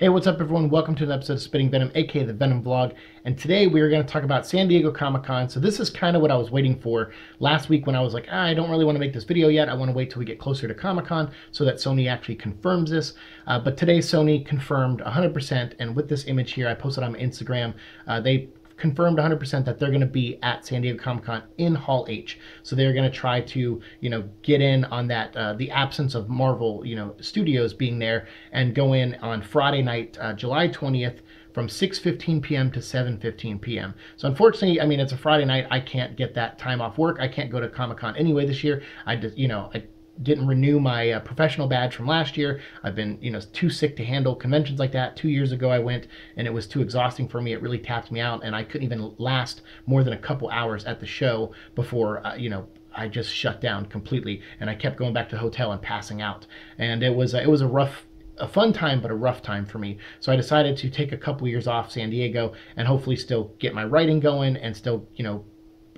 Hey, what's up, everyone? Welcome to an episode of Spitting Venom, aka the Venom Vlog. And today we are going to talk about San Diego Comic Con. So, this is kind of what I was waiting for last week when I was like, ah, I don't really want to make this video yet. I want to wait till we get closer to Comic Con so that Sony actually confirms this. Uh, but today, Sony confirmed 100%. And with this image here, I posted on Instagram, uh, they confirmed 100% that they're going to be at San Diego Comic Con in Hall H. So they're going to try to, you know, get in on that, uh, the absence of Marvel, you know, studios being there and go in on Friday night, uh, July 20th from 6:15 p.m. to 7:15 p.m. So unfortunately, I mean it's a Friday night. I can't get that time off work. I can't go to Comic Con anyway this year. I just, you know, I didn't renew my uh, professional badge from last year. I've been, you know, too sick to handle conventions like that. Two years ago, I went and it was too exhausting for me. It really tapped me out, and I couldn't even last more than a couple hours at the show before, uh, you know, I just shut down completely, and I kept going back to the hotel and passing out. And it was uh, it was a rough a fun time but a rough time for me so i decided to take a couple years off san diego and hopefully still get my writing going and still you know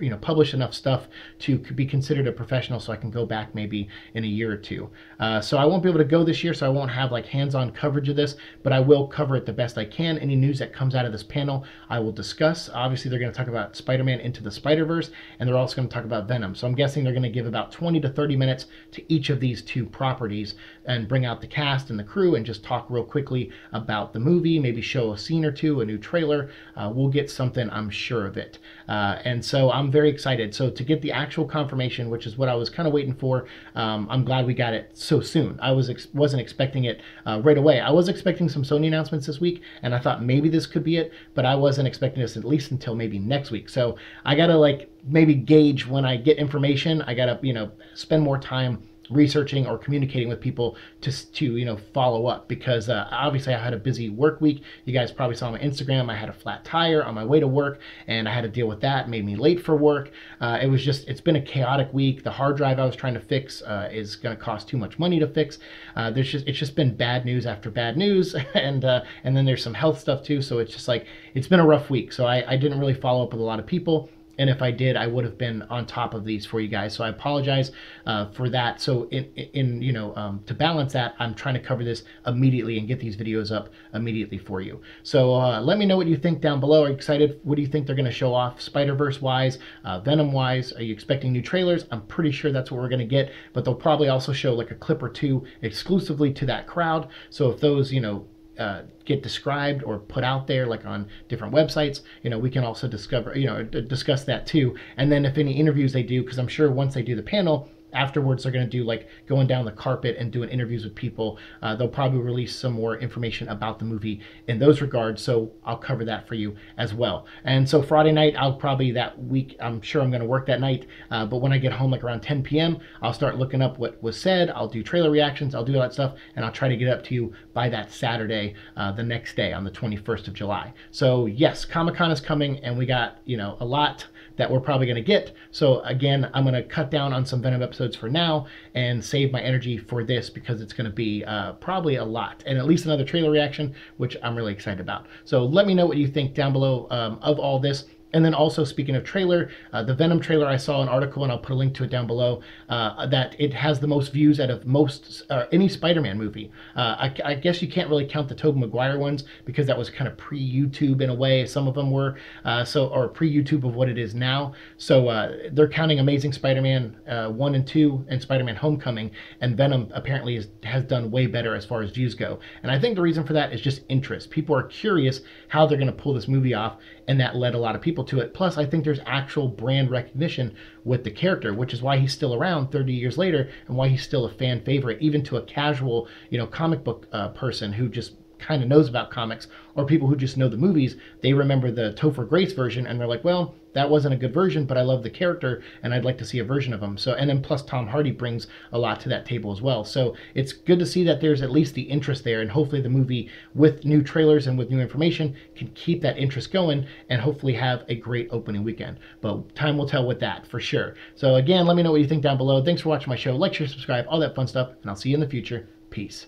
you know publish enough stuff to be considered a professional so I can go back maybe in a year or two. Uh, so I won't be able to go this year, so I won't have like hands-on coverage of this, but I will cover it the best I can. Any news that comes out of this panel, I will discuss. Obviously, they're going to talk about Spider-Man Into the Spider-Verse, and they're also going to talk about Venom. So I'm guessing they're going to give about 20 to 30 minutes to each of these two properties and bring out the cast and the crew and just talk real quickly about the movie, maybe show a scene or two, a new trailer. Uh, we'll get something, I'm sure of it. Uh, and so I'm very excited. So to get the actual confirmation, which is what I was kind of waiting for, um, I'm glad we got it so soon. I was ex- wasn't expecting it uh, right away. I was expecting some Sony announcements this week, and I thought maybe this could be it, but I wasn't expecting this at least until maybe next week. So I gotta like maybe gauge when I get information. I gotta you know spend more time researching or communicating with people to, to you know follow up because uh, obviously I had a busy work week. You guys probably saw on my Instagram. I had a flat tire on my way to work, and I had to deal with that. It made me late for work. Uh, it was just it's been a chaotic week. The hard drive I was trying to fix uh, is going to cost too much money to fix. Uh, there's just it's just been bad news after bad news, and uh, and then there's some health stuff too. So it's just like it's been a rough week. So I, I didn't really follow up with a lot of people and if I did, I would have been on top of these for you guys. So I apologize uh, for that. So in, in you know um, to balance that, I'm trying to cover this immediately and get these videos up immediately for you. So uh, let me know what you think down below. Are you excited? What do you think they're going to show off Spider Verse wise, uh, Venom wise? Are you expecting new trailers? I'm pretty sure that's what we're going to get, but they'll probably also show like a clip or two exclusively to that crowd. So if those you know uh, get described or put out there like on different websites you know we can also discover you know discuss that too. And then if any interviews they do because i'm sure once they do the panel afterwards they're going to do like going down the carpet and doing interviews with people. Uh, they'll probably release some more information about the movie in those regards so i'll cover that for you as well. And so friday night i'll probably that week i'm sure i'm going to work that night uh, but when i get home like around 10 p.m i'll start looking up what was said i'll do trailer reactions i'll do all that stuff and i'll try to get up to you by that saturday uh, the next day on the 21st of july. So yes comic-con is coming and we got you know a lot that we're probably going to get. So again, I'm going to cut down on some Venom episodes for now and save my energy for this because it's going to be uh, probably a lot and at least another trailer reaction, which I'm really excited about. So let me know what you think down below um, of all this. And then also, speaking of trailer, uh, the Venom trailer, I saw an article, and I'll put a link to it down below, uh, that it has the most views out of most uh, any Spider-Man movie. Uh, I, I, guess you can't really count the Tobey Maguire ones because that was kind of pre-YouTube in a way. Some of them were uh, so, or pre-YouTube of what it is now. So uh, they're counting Amazing Spider-Man one and two, and Spider-Man Homecoming, and Venom apparently is, has done way better as far as views go. And I think the reason for that is just interest. People are curious how they're going to pull this movie off, and that led a lot of people people to it. Plus, I think there's actual brand recognition with the character, which is why he's still around 30 years later and why he's still a fan favorite, even to a casual, you know, comic book uh, person who just kind of knows about comics or people who just know the movies, they remember the Topher Grace version and they're like, well, that wasn't a good version, but I love the character and I'd like to see a version of him. So, and then plus Tom Hardy brings a lot to that table as well. So it's good to see that there's at least the interest there and hopefully the movie with new trailers and with new information can keep that interest going and hopefully have a great opening weekend. But time will tell with that for sure. So again, let me know what you think down below. Thanks for watching my show. Like, share, subscribe, all that fun stuff, and I'll see you in the future. Peace.